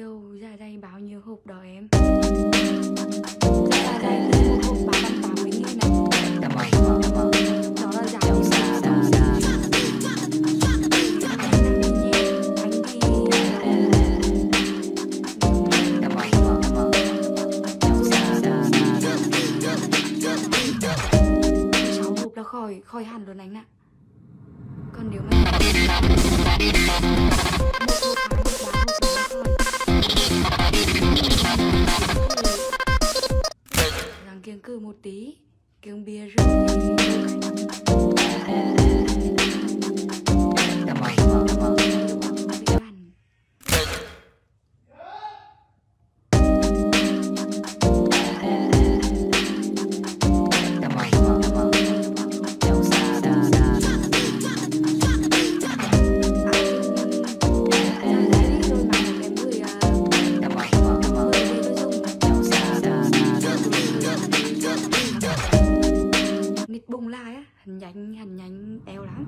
lúc ra đây bao nhiêu hộp một hộp ra đây 80 nghìn này Cảm ơn, cảm ơn, cảm. Đó là giá anh sáu hộp là khỏi khỏi hẳn luôn anh ạ còn nếu mà kiêng cử một tí. Kiêng bia rượu. Nít bung lại á hình nhánh hình nhánh eo lắm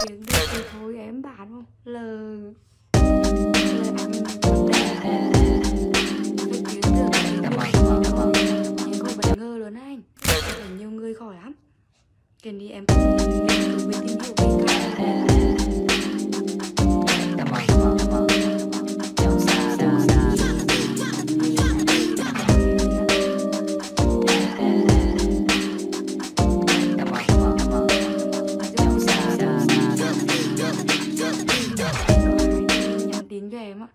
tiếng được thì thôi em bán không lờ lờ ăn Cái tiếng được thì Cảm ơn, Game.